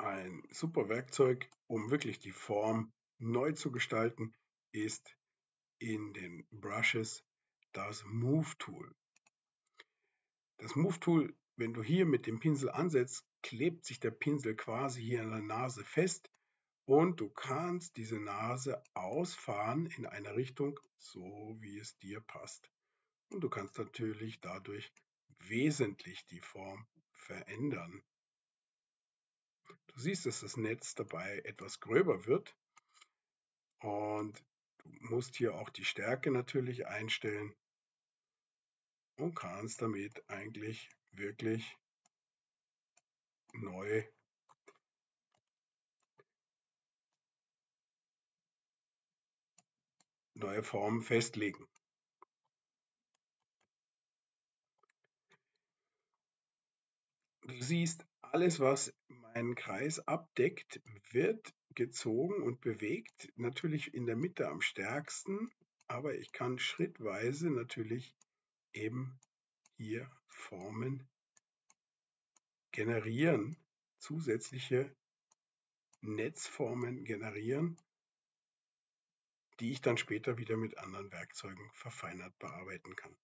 Ein super Werkzeug, um wirklich die Form neu zu gestalten, ist in den Brushes das Move Tool. Das Move Tool, wenn du hier mit dem Pinsel ansetzt, klebt sich der Pinsel quasi hier an der Nase fest und du kannst diese Nase ausfahren in eine Richtung, so wie es dir passt. Und du kannst natürlich dadurch wesentlich die Form verändern. Du siehst, dass das Netz dabei etwas gröber wird und du musst hier auch die Stärke natürlich einstellen und kannst damit eigentlich wirklich neu neue Formen festlegen. Du siehst, alles, was meinen Kreis abdeckt, wird gezogen und bewegt. Natürlich in der Mitte am stärksten, aber ich kann schrittweise natürlich eben hier Formen generieren, zusätzliche Netzformen generieren, die ich dann später wieder mit anderen Werkzeugen verfeinert bearbeiten kann.